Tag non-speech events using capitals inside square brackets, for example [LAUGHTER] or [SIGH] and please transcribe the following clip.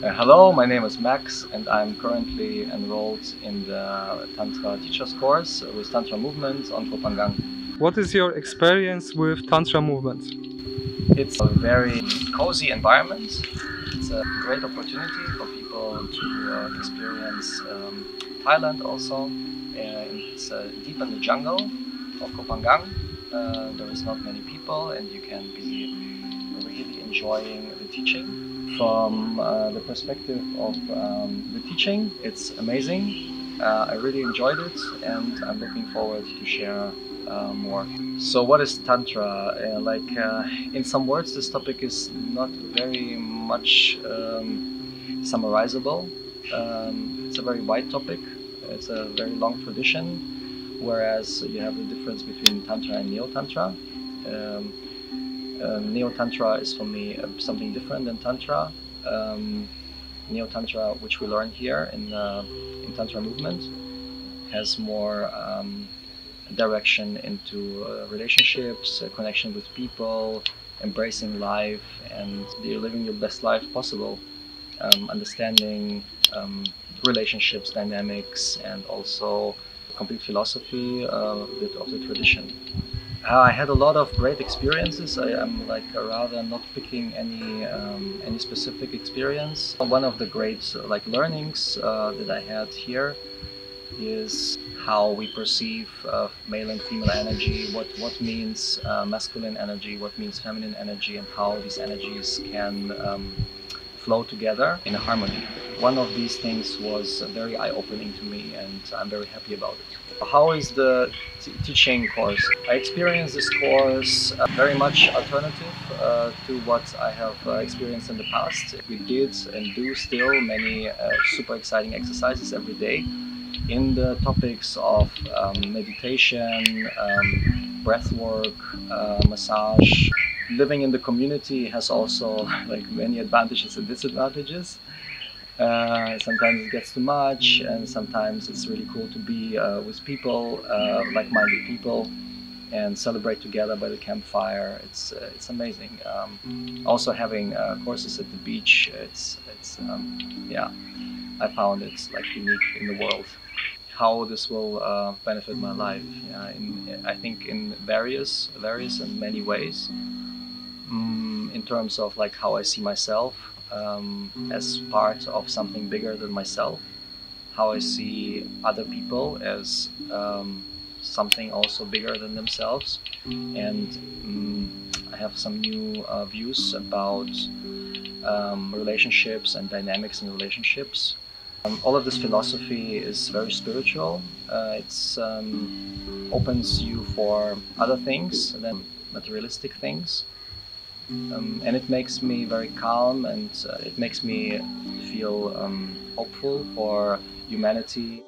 Uh, hello, my name is Max and I'm currently enrolled in the Tantra Teachers course with Tantra Movement on Koh Phangan. What is your experience with Tantra movement? It's a very cozy environment. It's a great opportunity for people to uh, experience um, Thailand also. Uh, it's uh, deep in the jungle of Koh Phangan. Uh, there is not many people and you can be really enjoying the teaching. From uh, the perspective of um, the teaching, it's amazing. Uh, I really enjoyed it and I'm looking forward to share uh, more. So what is Tantra? Uh, like uh, in some words this topic is not very much um, summarizable. Um, it's a very wide topic. It's a very long tradition whereas you have the difference between Tantra and Neo-Tantra. Um, uh, Neo-Tantra is for me uh, something different than Tantra. Um, Neo-Tantra, which we learn here in, uh, in Tantra movement, has more um, direction into uh, relationships, connection with people, embracing life, and living your best life possible. Um, understanding um, relationships, dynamics, and also complete philosophy uh, of the tradition. Uh, I had a lot of great experiences. I am like rather not picking any um, any specific experience. One of the great like learnings uh, that I had here is how we perceive uh, male and female energy, what what means uh, masculine energy, what means feminine energy, and how these energies can um, flow together in harmony. One of these things was very eye-opening to me, and I'm very happy about it. How is the teaching course? I experienced this course uh, very much alternative uh, to what I have uh, experienced in the past. We did and do still many uh, super exciting exercises every day in the topics of um, meditation, um, breath work, uh, massage. Living in the community has also [LAUGHS] like many advantages and disadvantages. Uh, sometimes it gets too much, and sometimes it's really cool to be uh, with people, uh, like-minded people, and celebrate together by the campfire. It's uh, it's amazing. Um, also having uh, courses at the beach. It's it's um, yeah, I found it's like unique in the world. How this will benefit my life? Yeah, in, I think in various various and many ways. Mm, in terms of like how I see myself um, as part of something bigger than myself, how I see other people as um, something also bigger than themselves, and um, I have some new uh, views about um, relationships and dynamics in relationships. Um, all of this philosophy is very spiritual. Uh, it um, opens you for other things than materialistic things. Um, and it makes me very calm and uh, it makes me feel um, hopeful for humanity.